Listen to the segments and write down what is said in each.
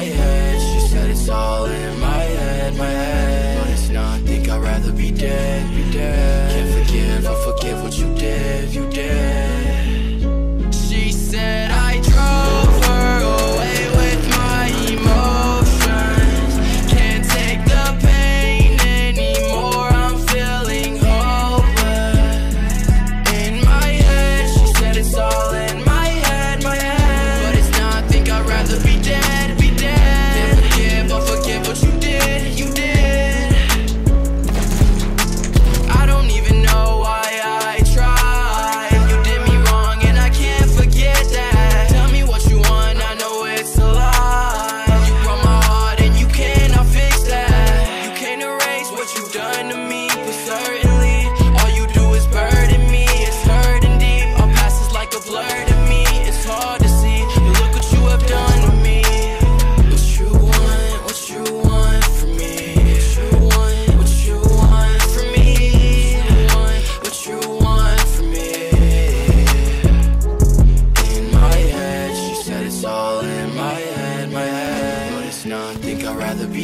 my head. She said it's all in my head, my head. But it's not, think I'd rather be dead, be dead. Can't forgive, I forgive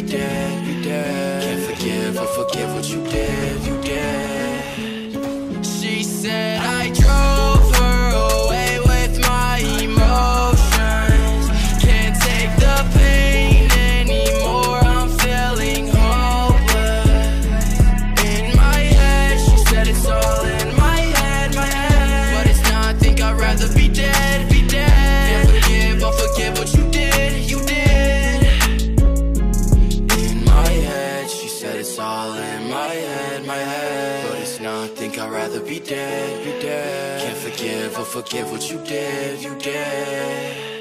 did, you. Can't forgive or forgive what you did. all in my head, my head. But it's nothing, I'd rather be dead, be dead. Can't forgive or forgive what you did, you did.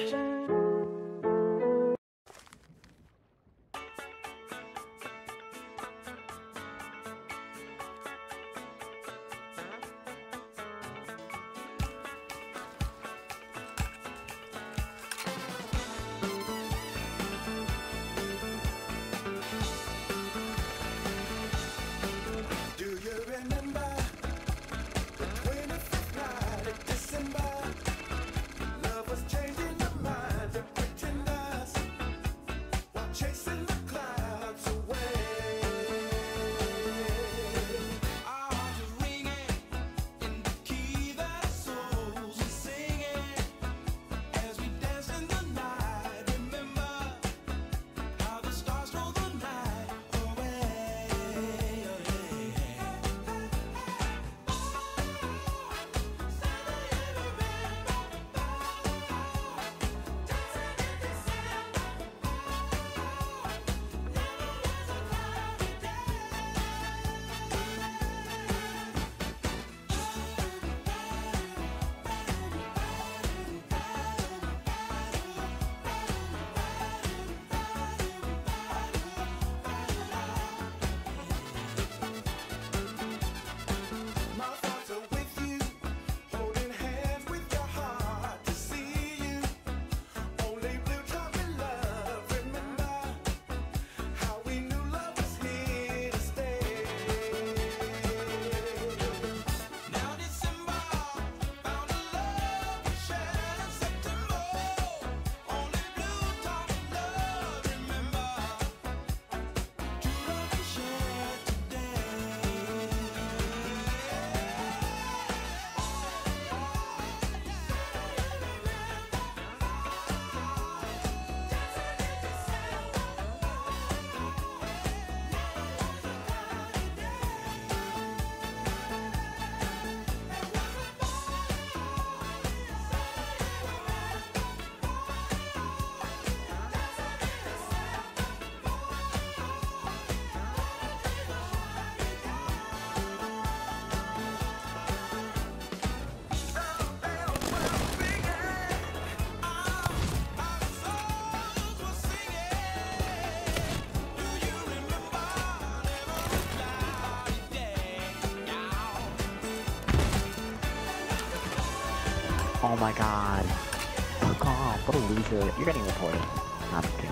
Oh my god. Oh Fuck off. What a loser. You're getting reported. No, I'm kidding.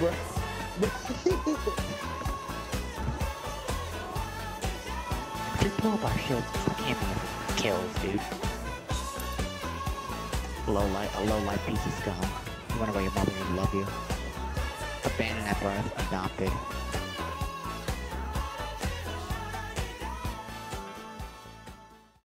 Just blow up our shields. I can't be kills, dude. Low light, a low light piece of scum. You wonder why your mother didn't love you. Abandoned at birth, adopted.